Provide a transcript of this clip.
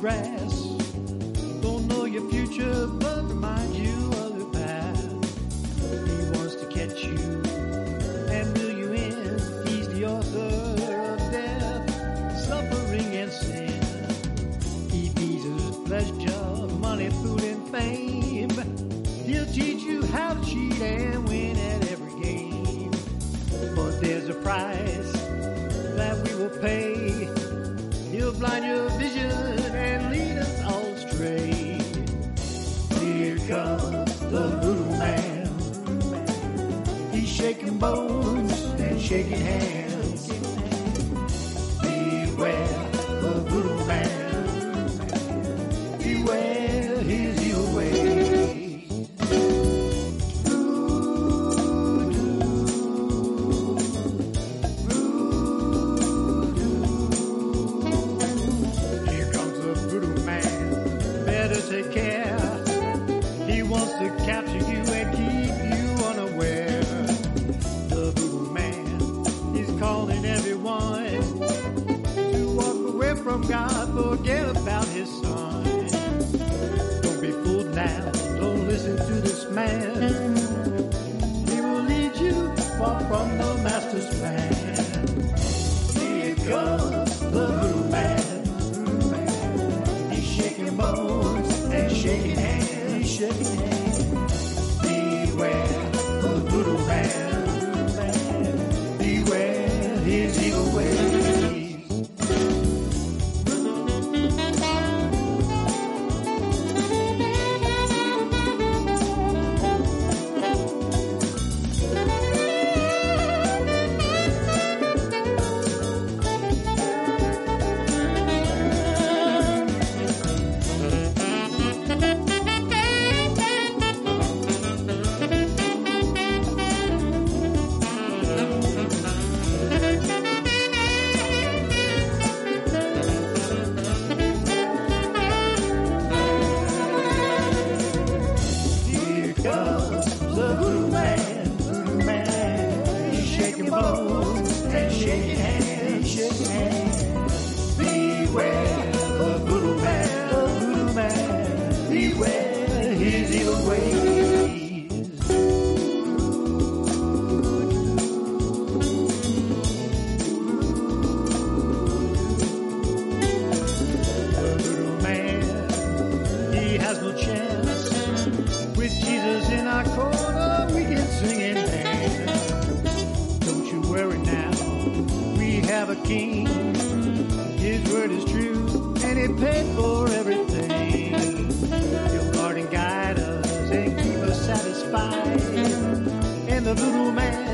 grass. Don't know your future, but remind you of the past. He wants to catch you and reel you in. He's the author of death, suffering, and sin. He feeds us pleasure, money, food, and fame. He'll teach you how to cheat and win at every game. But there's a price that we will pay. He'll blind your vision shaking bones and shaking hands. Beware from God, forget about his son. Don't be fooled now, don't listen to this man. He will lead you far from the master's plan. Here comes the voodoo man. He's shaking bones and shaking hands. He's shaking hands. Man, no chance. With Jesus in our corner, we can sing and dance. Don't you worry now, we have a king. His word is true, and he paid for everything. He'll guard and guide us and keep us satisfied. And the voodoo man